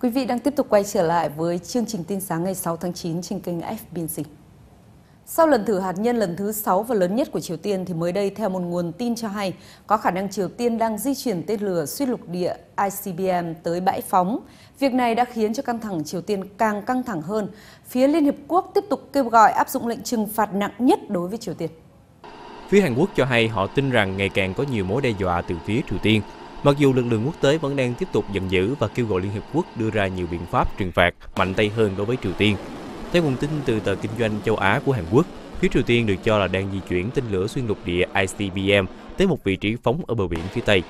Quý vị đang tiếp tục quay trở lại với chương trình tin sáng ngày 6 tháng 9 trên kênh fbnc. Sau lần thử hạt nhân lần thứ 6 và lớn nhất của Triều Tiên thì mới đây, theo một nguồn tin cho hay, có khả năng Triều Tiên đang di chuyển tên lửa xuyên lục địa ICBM tới bãi phóng. Việc này đã khiến cho căng thẳng Triều Tiên càng căng thẳng hơn. Phía Liên Hiệp Quốc tiếp tục kêu gọi áp dụng lệnh trừng phạt nặng nhất đối với Triều Tiên. Phía Hàn Quốc cho hay họ tin rằng ngày càng có nhiều mối đe dọa từ phía Triều Tiên. Mặc dù lực lượng quốc tế vẫn đang tiếp tục giận dữ và kêu gọi Liên Hiệp Quốc đưa ra nhiều biện pháp trừng phạt mạnh tay hơn đối với Triều Tiên. Theo nguồn tin từ tờ kinh doanh châu Á của Hàn Quốc, phía Triều Tiên được cho là đang di chuyển tên lửa xuyên lục địa ICBM tới một vị trí phóng ở bờ biển phía Tây.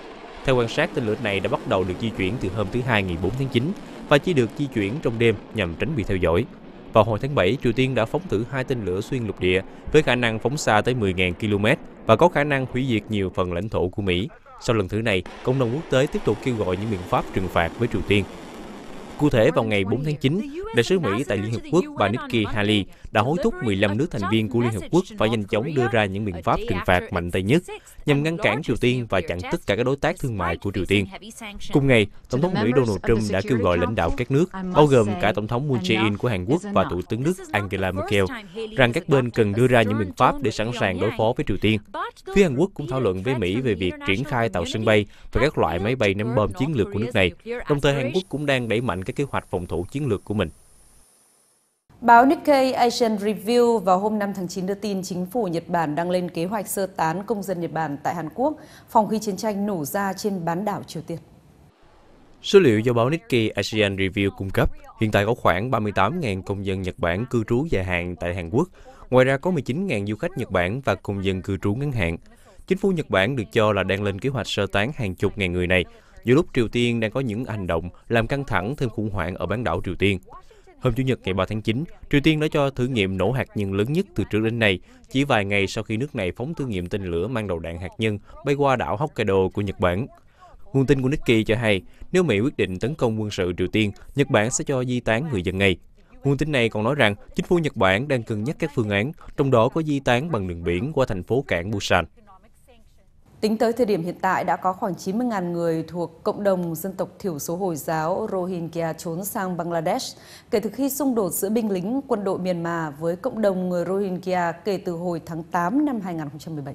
Theo quan sát, tên lửa này đã bắt đầu được di chuyển từ hôm thứ Hai ngày 4 tháng 9 và chỉ được di chuyển trong đêm nhằm tránh bị theo dõi. Vào hồi tháng 7, Triều Tiên đã phóng thử hai tên lửa xuyên lục địa với khả năng phóng xa tới 10.000 km và có khả năng hủy diệt nhiều phần lãnh thổ của Mỹ. Sau lần thử này, cộng đồng quốc tế tiếp tục kêu gọi những biện pháp trừng phạt với Triều Tiên. Cụ thể, vào ngày 4 tháng 9, đại sứ Mỹ tại Liên Hợp Quốc bà Nikki Haley đã hối thúc 15 nước thành viên của Liên Hợp Quốc phải nhanh chóng đưa ra những biện pháp trừng phạt mạnh tay nhất nhằm ngăn cản Triều Tiên và chặn tất cả các đối tác thương mại của Triều Tiên. Cùng ngày, Tổng thống Mỹ Donald Trump đã kêu gọi lãnh đạo các nước, bao gồm cả Tổng thống Moon Jae-in của Hàn Quốc và Thủ tướng Đức Angela Merkel, rằng các bên cần đưa ra những biện pháp để sẵn sàng đối phó với Triều Tiên. Phía Hàn Quốc cũng thảo luận với Mỹ về việc triển khai tàu sân bay và các loại máy bay ném bom chiến lược của nước này. Đồng thời, Hàn Quốc cũng đang đẩy mạnh các kế hoạch phòng thủ chiến lược của mình. Báo Nikkei Asian Review vào hôm 5 tháng 9 đưa tin chính phủ Nhật Bản đang lên kế hoạch sơ tán công dân Nhật Bản tại Hàn Quốc phòng khi chiến tranh nổ ra trên bán đảo Triều Tiên. Số liệu do báo Nikkei Asian Review cung cấp, hiện tại có khoảng 38.000 công dân Nhật Bản cư trú dài hạn tại Hàn Quốc. Ngoài ra có 19.000 du khách Nhật Bản và công dân cư trú ngắn hạn. Chính phủ Nhật Bản được cho là đang lên kế hoạch sơ tán hàng chục ngàn người này, giữa lúc Triều Tiên đang có những hành động làm căng thẳng thêm khủng hoảng ở bán đảo Triều Tiên. Hôm Chủ nhật ngày 3 tháng 9, Triều Tiên đã cho thử nghiệm nổ hạt nhân lớn nhất từ trước đến nay, chỉ vài ngày sau khi nước này phóng thử nghiệm tên lửa mang đầu đạn hạt nhân bay qua đảo Hokkaido của Nhật Bản. Nguồn tin của Nikkei cho hay, nếu Mỹ quyết định tấn công quân sự Triều Tiên, Nhật Bản sẽ cho di tán người dân ngay. Nguồn tin này còn nói rằng chính phủ Nhật Bản đang cân nhắc các phương án, trong đó có di tán bằng đường biển qua thành phố cảng Busan. Tính tới thời điểm hiện tại đã có khoảng 90.000 người thuộc cộng đồng dân tộc thiểu số Hồi giáo Rohingya trốn sang Bangladesh kể từ khi xung đột giữa binh lính quân đội Myanmar với cộng đồng người Rohingya kể từ hồi tháng 8 năm 2017.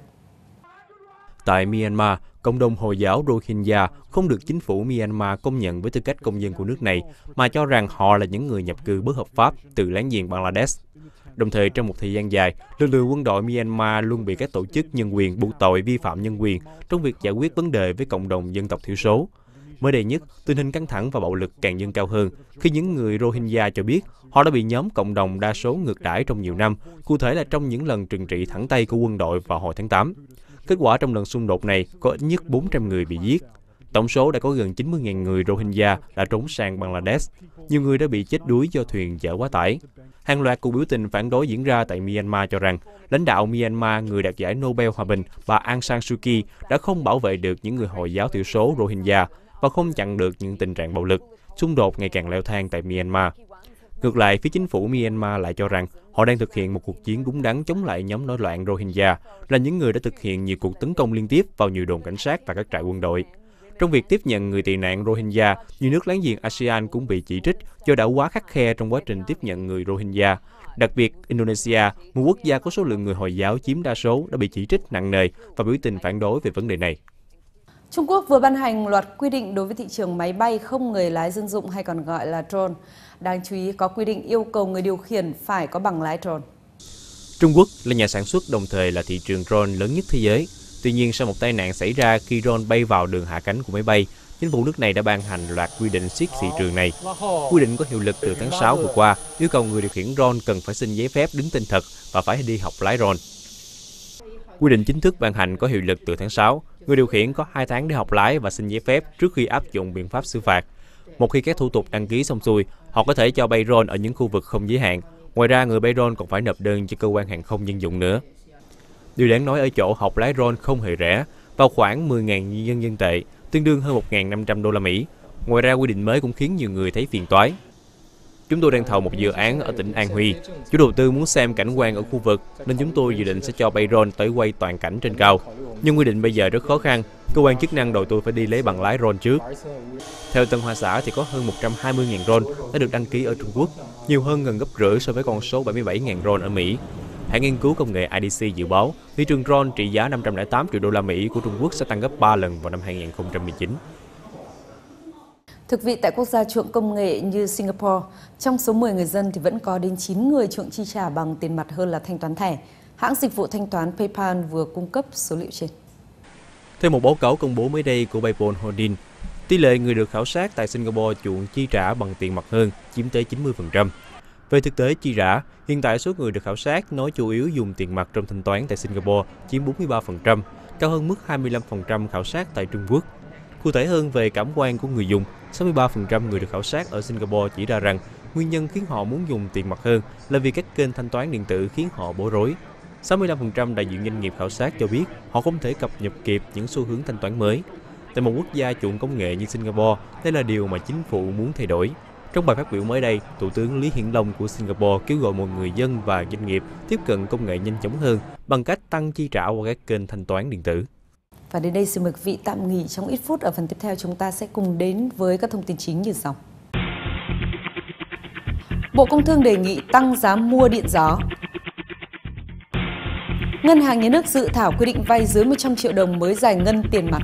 Tại Myanmar, cộng đồng Hồi giáo Rohingya không được chính phủ Myanmar công nhận với tư cách công dân của nước này, mà cho rằng họ là những người nhập cư bất hợp pháp từ láng giềng Bangladesh. Đồng thời, trong một thời gian dài, lực lượng quân đội Myanmar luôn bị các tổ chức nhân quyền buộc tội vi phạm nhân quyền trong việc giải quyết vấn đề với cộng đồng dân tộc thiểu số. Mới đây nhất, tình hình căng thẳng và bạo lực càng dâng cao hơn khi những người Rohingya cho biết họ đã bị nhóm cộng đồng đa số ngược đãi trong nhiều năm, cụ thể là trong những lần trừng trị thẳng tay của quân đội vào hồi tháng 8. Kết quả trong lần xung đột này có ít nhất 400 người bị giết. Tổng số đã có gần 90.000 người Rohingya đã trốn sang Bangladesh. Nhiều người đã bị chết đuối do thuyền chở quá tải. Hàng loạt cuộc biểu tình phản đối diễn ra tại Myanmar cho rằng lãnh đạo Myanmar, người đạt giải Nobel Hòa bình bà Aung San Suu Kyi đã không bảo vệ được những người Hồi giáo thiểu số Rohingya và không chặn được những tình trạng bạo lực, xung đột ngày càng leo thang tại Myanmar. Ngược lại, phía chính phủ Myanmar lại cho rằng họ đang thực hiện một cuộc chiến đúng đắn chống lại nhóm nổi loạn Rohingya, là những người đã thực hiện nhiều cuộc tấn công liên tiếp vào nhiều đồn cảnh sát và các trại quân đội. Trong việc tiếp nhận người tị nạn Rohingya, nhiều nước láng giềng ASEAN cũng bị chỉ trích do đã quá khắc khe trong quá trình tiếp nhận người Rohingya. Đặc biệt, Indonesia, một quốc gia có số lượng người Hồi giáo chiếm đa số, đã bị chỉ trích nặng nề và biểu tình phản đối về vấn đề này. Trung Quốc vừa ban hành loạt quy định đối với thị trường máy bay không người lái dân dụng hay còn gọi là drone. Đáng chú ý có quy định yêu cầu người điều khiển phải có bằng lái drone. Trung Quốc là nhà sản xuất đồng thời là thị trường drone lớn nhất thế giới. Tuy nhiên, sau một tai nạn xảy ra khi drone bay vào đường hạ cánh của máy bay, chính phủ nước này đã ban hành loạt quy định siết thị trường này. Quy định có hiệu lực từ tháng 6 vừa qua, yêu cầu người điều khiển drone cần phải xin giấy phép đứng tên thật và phải đi học lái drone. Quy định chính thức ban hành có hiệu lực từ tháng 6. Người điều khiển có 2 tháng để học lái và xin giấy phép trước khi áp dụng biện pháp xử phạt. Một khi các thủ tục đăng ký xong xuôi, họ có thể cho bay drone ở những khu vực không giới hạn. Ngoài ra, người bay drone còn phải nộp đơn cho cơ quan hàng không dân dụng nữa. Điều đáng nói ở chỗ học lái drone không hề rẻ, vào khoảng 10.000 nhân dân tệ, tương đương hơn 1.500 đô la Mỹ. Ngoài ra, quy định mới cũng khiến nhiều người thấy phiền toái. Chúng tôi đang thầu một dự án ở tỉnh An Huy. Chủ đầu tư muốn xem cảnh quan ở khu vực nên chúng tôi dự định sẽ cho bay drone tới quay toàn cảnh trên cao. Nhưng quy định bây giờ rất khó khăn, cơ quan chức năng đòi tôi phải đi lấy bằng lái drone trước. Theo Tân Hoa Xã thì có hơn 120.000 drone đã được đăng ký ở Trung Quốc, nhiều hơn gần gấp rưỡi so với con số 77.000 drone ở Mỹ. Hãng nghiên cứu công nghệ IDC dự báo thị trường drone trị giá 508 triệu đô la Mỹ của Trung Quốc sẽ tăng gấp 3 lần vào năm 2019. Thực vị tại quốc gia chuộng công nghệ như Singapore, trong số 10 người dân thì vẫn có đến 9 người chuộng chi trả bằng tiền mặt hơn là thanh toán thẻ. Hãng dịch vụ thanh toán PayPal vừa cung cấp số liệu trên. Theo một báo cáo công bố mới đây của PayPal Holding, tỷ lệ người được khảo sát tại Singapore chuộng chi trả bằng tiền mặt hơn chiếm tới 90%. Về thực tế chi trả, hiện tại số người được khảo sát nói chủ yếu dùng tiền mặt trong thanh toán tại Singapore chiếm 43%, cao hơn mức 25% khảo sát tại Trung Quốc. Cụ thể hơn về cảm quan của người dùng, 63% người được khảo sát ở Singapore chỉ ra rằng nguyên nhân khiến họ muốn dùng tiền mặt hơn là vì các kênh thanh toán điện tử khiến họ bối rối. 65% đại diện doanh nghiệp khảo sát cho biết họ không thể cập nhật kịp những xu hướng thanh toán mới. Tại một quốc gia chuộng công nghệ như Singapore, đây là điều mà chính phủ muốn thay đổi. Trong bài phát biểu mới đây, Thủ tướng Lý Hiển Long của Singapore kêu gọi mọi người dân và doanh nghiệp tiếp cận công nghệ nhanh chóng hơn bằng cách tăng chi trả qua các kênh thanh toán điện tử. Và đến đây xin mời quý vị tạm nghỉ trong ít phút. Ở phần tiếp theo chúng ta sẽ cùng đến với các thông tin chính như sau. Bộ Công Thương đề nghị tăng giá mua điện gió. Ngân hàng Nhà nước dự thảo quy định vay dưới 100 triệu đồng mới giải ngân tiền mặt.